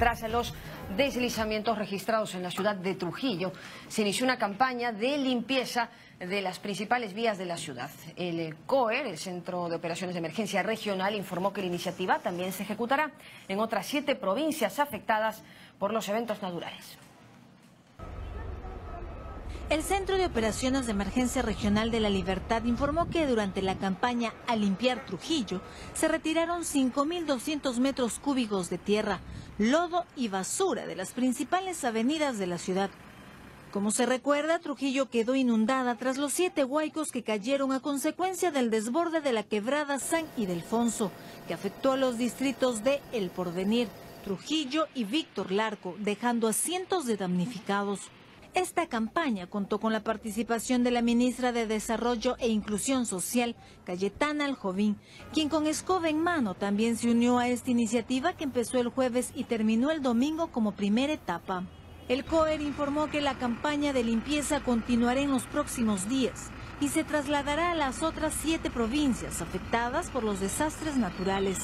Tras los deslizamientos registrados en la ciudad de Trujillo, se inició una campaña de limpieza de las principales vías de la ciudad. El COER, el Centro de Operaciones de Emergencia Regional, informó que la iniciativa también se ejecutará en otras siete provincias afectadas por los eventos naturales. El Centro de Operaciones de Emergencia Regional de la Libertad informó que durante la campaña A Limpiar Trujillo se retiraron 5.200 metros cúbicos de tierra, lodo y basura de las principales avenidas de la ciudad. Como se recuerda, Trujillo quedó inundada tras los siete huaicos que cayeron a consecuencia del desborde de la quebrada San Ildefonso, que afectó a los distritos de El Porvenir, Trujillo y Víctor Larco, dejando a cientos de damnificados. Esta campaña contó con la participación de la ministra de Desarrollo e Inclusión Social, Cayetana Aljovín, quien con escoba en mano también se unió a esta iniciativa que empezó el jueves y terminó el domingo como primera etapa. El COER informó que la campaña de limpieza continuará en los próximos días y se trasladará a las otras siete provincias afectadas por los desastres naturales.